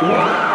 What?